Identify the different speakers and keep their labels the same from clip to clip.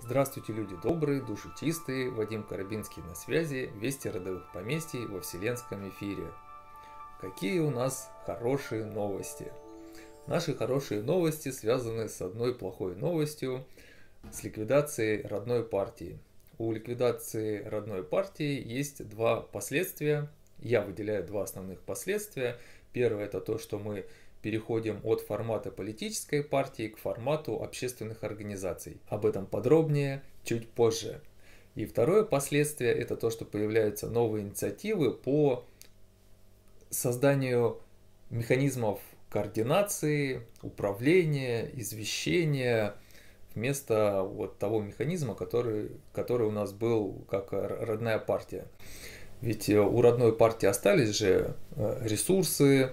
Speaker 1: Здравствуйте, люди добрые, души чистые, Вадим Карабинский на связи, Вести родовых поместий во вселенском эфире. Какие у нас хорошие новости! Наши хорошие новости связаны с одной плохой новостью, с ликвидацией родной партии. У ликвидации родной партии есть два последствия. Я выделяю два основных последствия. Первое это то, что мы переходим от формата политической партии к формату общественных организаций. Об этом подробнее чуть позже. И второе последствие это то, что появляются новые инициативы по созданию механизмов координации, управления, извещения вместо вот того механизма, который, который у нас был как родная партия. Ведь у родной партии остались же э, ресурсы,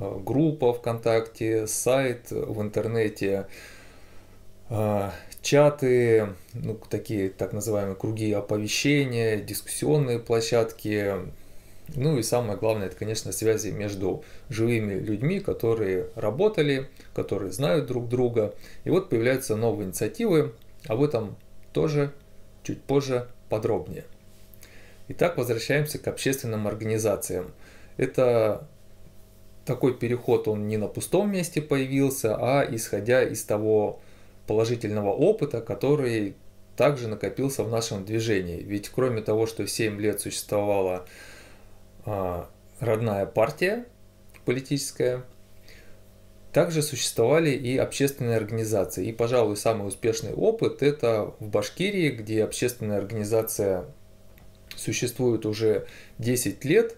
Speaker 1: группа ВКонтакте, сайт в интернете, э, чаты, ну, такие так называемые круги оповещения, дискуссионные площадки. Ну и самое главное, это, конечно, связи между живыми людьми, которые работали, которые знают друг друга. И вот появляются новые инициативы, об этом тоже чуть позже подробнее. Итак, возвращаемся к общественным организациям. Это такой переход, он не на пустом месте появился, а исходя из того положительного опыта, который также накопился в нашем движении. Ведь кроме того, что 7 лет существовала а, родная партия политическая, также существовали и общественные организации. И, пожалуй, самый успешный опыт это в Башкирии, где общественная организация существует уже 10 лет.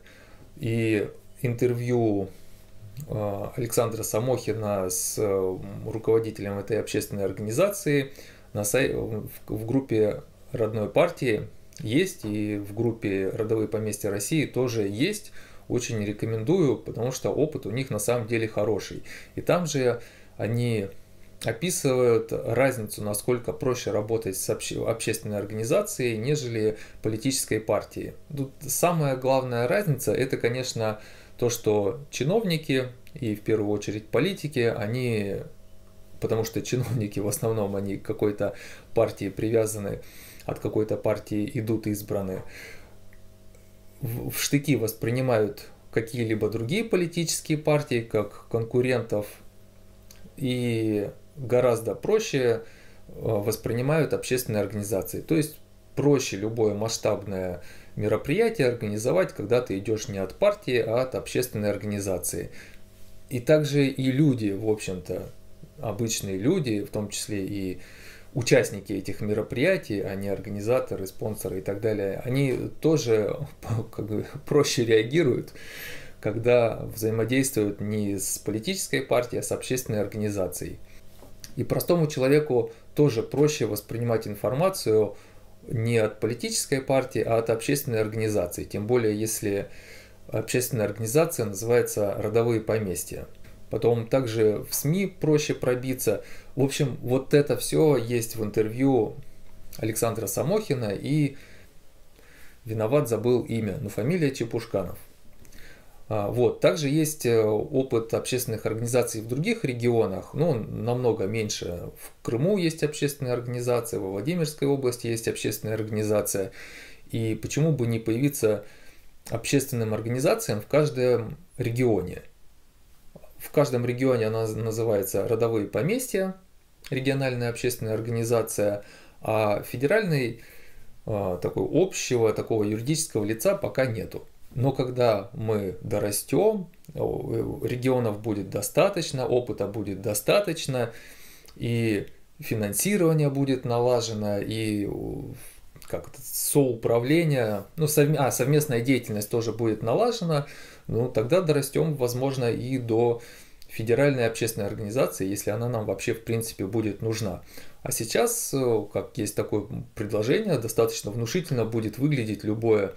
Speaker 1: И интервью Александра Самохина с э, руководителем этой общественной организации на сай... в группе родной партии есть, и в группе «Родовые поместья России» тоже есть. Очень рекомендую, потому что опыт у них на самом деле хороший. И там же они описывают разницу, насколько проще работать с обще... общественной организацией, нежели политической партией. Тут самая главная разница – это, конечно, то, что чиновники и в первую очередь политики, они, потому что чиновники в основном, они к какой-то партии привязаны, от какой-то партии идут избраны, в штыки воспринимают какие-либо другие политические партии как конкурентов и гораздо проще э, воспринимают общественные организации. То есть проще любое масштабное мероприятие организовать, когда ты идешь не от партии, а от общественной организации. И также и люди, в общем-то, обычные люди, в том числе и участники этих мероприятий, а не организаторы, спонсоры и так далее, они тоже как бы, проще реагируют, когда взаимодействуют не с политической партией, а с общественной организацией. И простому человеку тоже проще воспринимать информацию не от политической партии, а от общественной организации. Тем более, если общественная организация называется «Родовые поместья». Потом также в СМИ проще пробиться. В общем, вот это все есть в интервью Александра Самохина и виноват забыл имя, но фамилия Чепушканов. А, вот. Также есть э, опыт общественных организаций в других регионах, но ну, намного меньше. В Крыму есть общественная организация, во Владимирской области есть общественная организация. И почему бы не появиться общественным организациям в каждом регионе? В каждом регионе она называется родовые поместья, региональная общественная организация, а федеральной а, такой общего такого юридического лица пока нету. Но когда мы дорастем, регионов будет достаточно, опыта будет достаточно, и финансирование будет налажено, и как это, соуправление, ну, совм... а, совместная деятельность тоже будет налажена, ну, тогда дорастем, возможно, и до федеральной общественной организации, если она нам вообще, в принципе, будет нужна. А сейчас, э, как есть такое предложение, достаточно внушительно будет выглядеть любое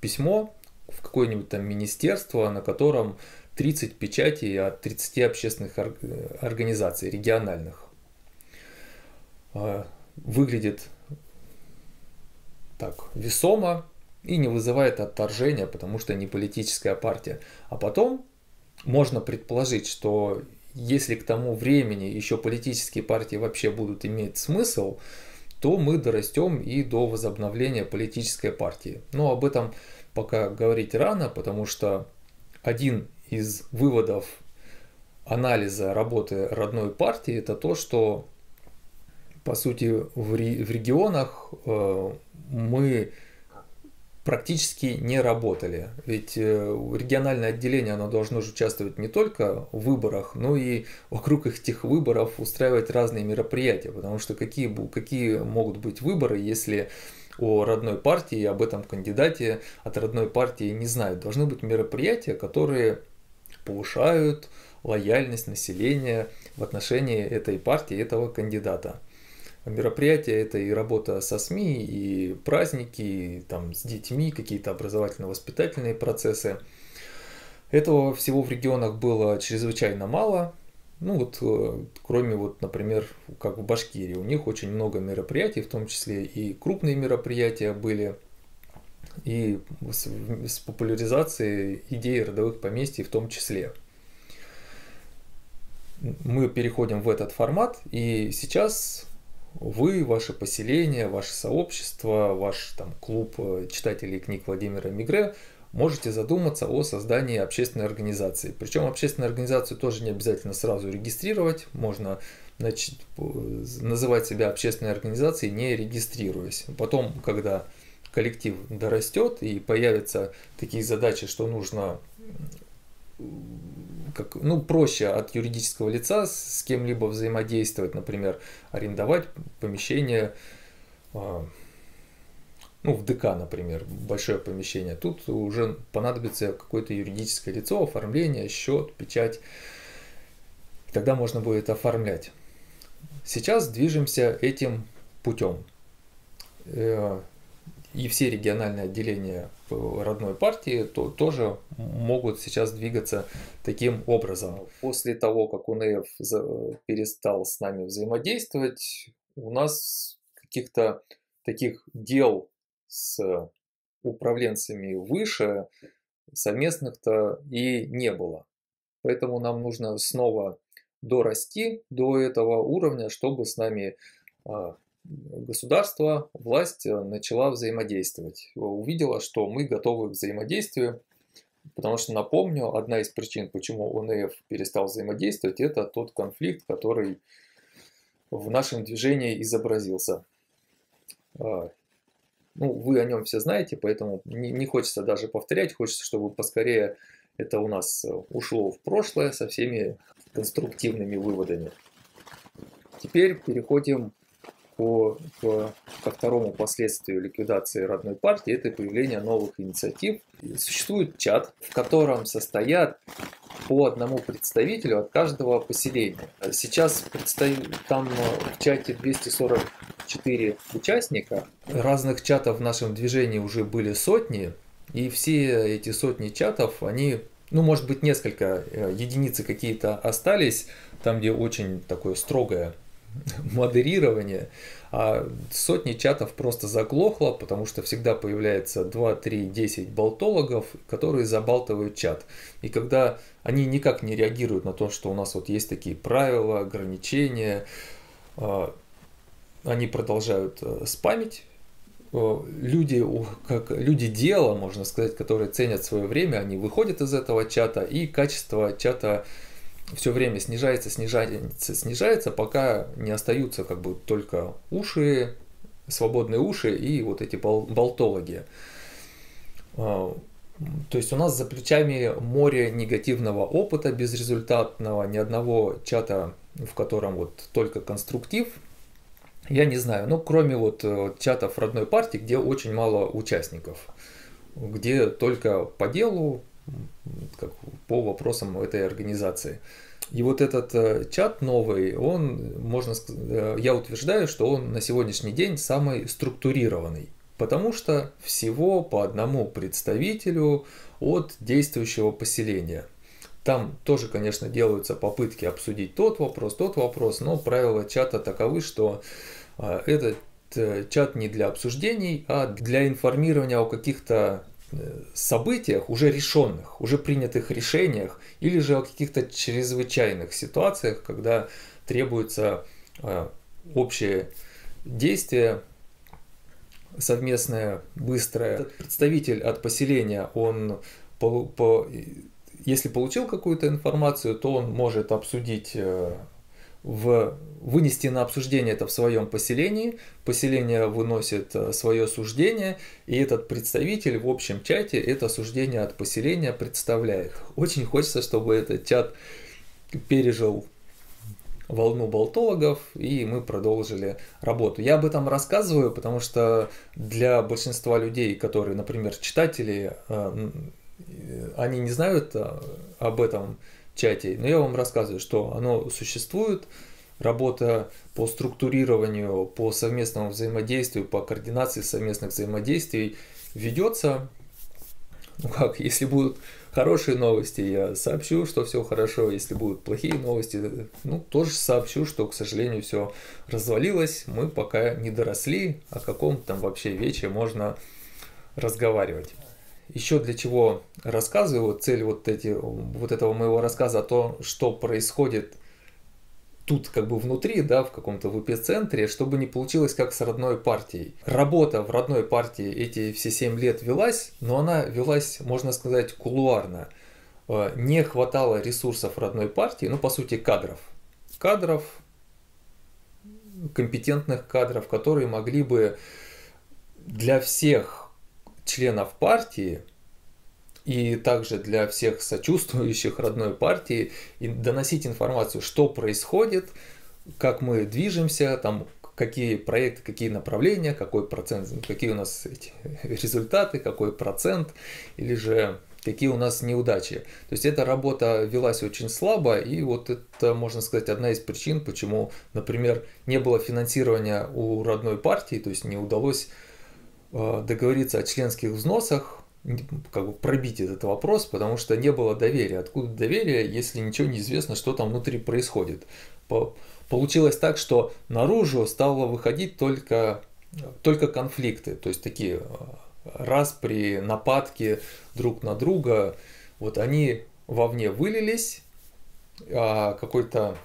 Speaker 1: письмо, в какое-нибудь там министерство, на котором 30 печатей от 30 общественных организаций региональных. А, выглядит так весомо и не вызывает отторжения, потому что не политическая партия. А потом можно предположить, что если к тому времени еще политические партии вообще будут иметь смысл, то мы дорастем и до возобновления политической партии. Но об этом пока говорить рано, потому что один из выводов анализа работы родной партии это то, что по сути в, регионах э, мы практически не работали. Ведь э, региональное отделение оно должно же участвовать не только в выборах, но и вокруг этих выборов устраивать разные мероприятия. Потому что какие, какие могут быть выборы, если о родной партии об этом кандидате от родной партии не знают. Должны быть мероприятия, которые повышают лояльность населения в отношении этой партии, этого кандидата мероприятия это и работа со СМИ, и праздники, и там с детьми, какие-то образовательно-воспитательные процессы. Этого всего в регионах было чрезвычайно мало. Ну вот, э, кроме вот, например, как в Башкирии, у них очень много мероприятий, в том числе и крупные мероприятия были, и с, с популяризацией идеи родовых поместий в том числе. Мы переходим в этот формат, и сейчас вы, ваше поселение, ваше сообщество, ваш там, клуб э, читателей книг Владимира Мигре можете задуматься о создании общественной организации. Причем общественную организацию тоже не обязательно сразу регистрировать, можно значит, называть себя общественной организацией, не регистрируясь. Потом, когда коллектив дорастет и появятся такие задачи, что нужно как, ну, проще от юридического лица с кем-либо взаимодействовать, например, арендовать помещение, а, ну, в ДК, например, большое помещение. Тут уже понадобится какое-то юридическое лицо, оформление, счет, печать. Тогда можно будет оформлять. Сейчас движемся этим путем. Э, и все региональные отделения родной партии то, тоже могут сейчас двигаться таким образом. После того, как УНФ перестал с нами взаимодействовать, у нас каких-то таких дел с управленцами выше совместных-то и не было. Поэтому нам нужно снова дорасти до этого уровня, чтобы с нами а, государство, власть э, начала взаимодействовать. Увидела, что мы готовы к взаимодействию, потому что, напомню, одна из причин, почему ОНФ перестал взаимодействовать, это тот конфликт, который в нашем движении изобразился. Ну, вы о нем все знаете, поэтому не, не хочется даже повторять, хочется, чтобы поскорее это у нас э, ушло в прошлое со всеми конструктивными выводами. Теперь переходим по, по, ко второму последствию ликвидации родной партии, это появление новых инициатив. Существует чат, в котором состоят по одному представителю от каждого поселения. Сейчас там в чате 244 участника. Разных чатов в нашем движении уже были сотни, и все эти сотни чатов, они, ну, может быть, несколько э, единицы какие-то остались, там, где очень такое строгое модерирование, а сотни чатов просто заглохло, потому что всегда появляется 2, 3, 10 болтологов, которые забалтывают чат. И когда они никак не реагируют на то, что у нас вот есть такие правила, ограничения, а, они продолжают э, спамить, люди, как люди дела, можно сказать, которые ценят свое время, они выходят из этого чата, и качество чата все время снижается, снижается, снижается, пока не остаются как бы только уши, свободные уши и вот эти болтологи. А, то есть у нас за плечами море негативного опыта безрезультатного, ни одного чата, в котором вот только конструктив, я не знаю, ну кроме вот э, чатов родной партии, где очень мало участников, где только по делу, как по вопросам этой организации. И вот этот э, чат новый, он, можно сказать, э, я утверждаю, что он на сегодняшний день самый структурированный. Потому что всего по одному представителю от действующего поселения. Там тоже, конечно, делаются попытки обсудить тот вопрос, тот вопрос, но правила чата таковы, что э, этот чат не для обсуждений, а для информирования о каких-то событиях, уже решенных, уже принятых решениях, или же о каких-то чрезвычайных ситуациях, когда требуется а, общее действие совместное, быстрое. Этот представитель от поселения, он по, по, если получил какую-то информацию, то он может обсудить э, в, вынести на обсуждение это в своем поселении, поселение выносит э, свое суждение, и этот представитель в общем чате это суждение от поселения представляет. Очень хочется, чтобы этот чат пережил волну болтологов, и мы продолжили работу. Я об этом рассказываю, потому что для большинства людей, которые, например, читатели, э, они не знают об этом чате, но я вам рассказываю, что оно существует, работа по структурированию, по совместному взаимодействию, по координации совместных взаимодействий ведется. Ну как, если будут хорошие новости, я сообщу, что все хорошо. Если будут плохие новости, ну тоже сообщу, что, к сожалению, все развалилось. Мы пока не доросли, о каком там вообще вече можно разговаривать еще для чего рассказываю, вот цель вот, эти, вот этого моего рассказа о том, что происходит тут как бы внутри, да, в каком-то в эпицентре, чтобы не получилось как с родной партией. Работа в родной партии эти все 7 лет велась, но она велась, можно сказать, кулуарно. Э, не хватало ресурсов родной партии, ну, по сути, кадров. Кадров, компетентных кадров, которые могли бы для всех членов партии и также для всех сочувствующих родной партии и доносить информацию, что происходит, как мы движемся, там, какие проекты, какие направления, какой процент, какие у нас эти результаты, какой процент, или же какие у нас неудачи. То есть эта работа велась очень слабо, и вот это, можно сказать, одна из причин, почему, например, не было финансирования у родной партии, то есть не удалось договориться о членских взносах, как бы пробить этот вопрос, потому что не было доверия. Откуда доверие, если ничего не известно, что там внутри происходит? Получилось так, что наружу стало выходить только, только конфликты, то есть такие э, распри, нападки друг на друга. Вот они вовне вылились, а какой-то,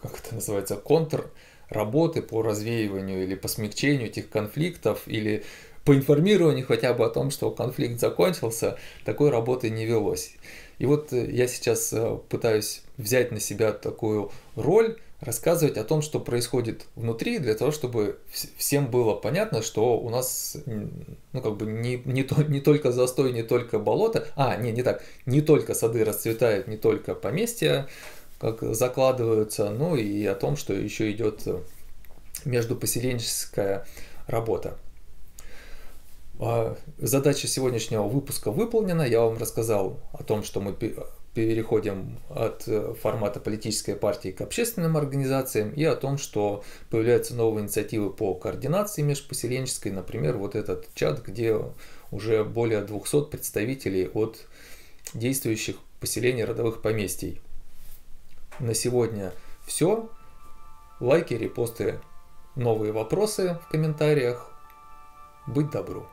Speaker 1: как это называется, контр работы по развеиванию или по смягчению этих конфликтов или по информированию хотя бы о том, что конфликт закончился, такой работы не велось. И вот э, я сейчас э, пытаюсь взять на себя такую роль, рассказывать о том, что происходит внутри, для того, чтобы всем было понятно, что у нас, ну, как бы не, не, то, не только застой, не только болото, а, не, не так, не только сады расцветают, не только поместья, как закладываются, ну и о том, что еще идет э, междупоселенческая работа. А, задача сегодняшнего выпуска выполнена. Я вам рассказал о том, что мы переходим от э, формата политической партии к общественным организациям и о том, что появляются новые инициативы по координации межпоселенческой. Например, вот этот чат, где уже более 200 представителей от действующих поселений родовых поместий. На сегодня все. Лайки, репосты, новые вопросы в комментариях. Быть добру.